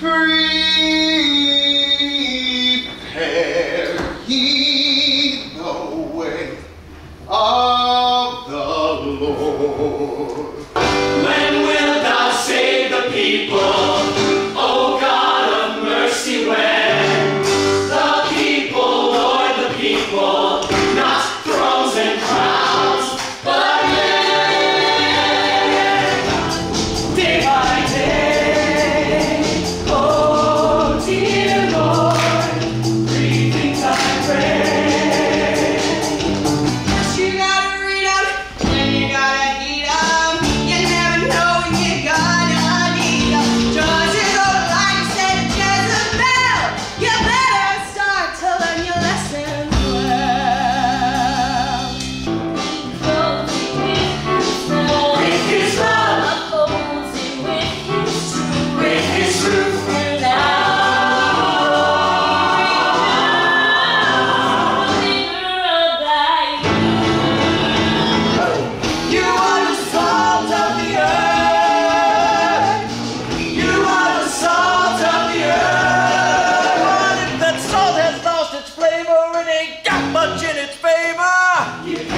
Prepare ye the way of the Lord. When wilt thou save the people? much flavor, it ain't got much in its favor. Yeah.